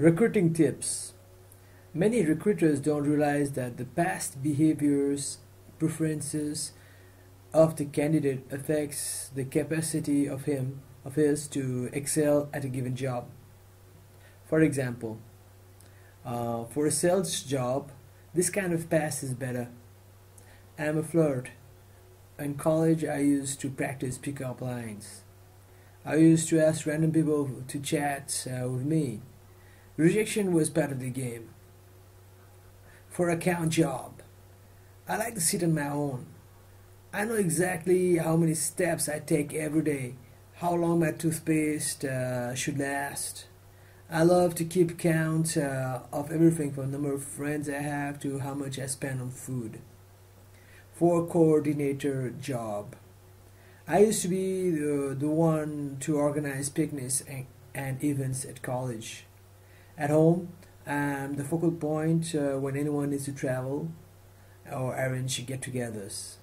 Recruiting tips. Many recruiters don't realize that the past behaviors, preferences of the candidate affects the capacity of him of his to excel at a given job. For example, uh, for a sales job, this kind of past is better. I'm a flirt. In college, I used to practice pickup lines. I used to ask random people to chat uh, with me. Rejection was part of the game. For account job, I like to sit on my own. I know exactly how many steps I take every day, how long my toothpaste uh, should last. I love to keep count uh, of everything from the number of friends I have to how much I spend on food. For a coordinator job, I used to be the, the one to organize picnics and, and events at college. At home, I'm the focal point uh, when anyone needs to travel or arrange get togethers.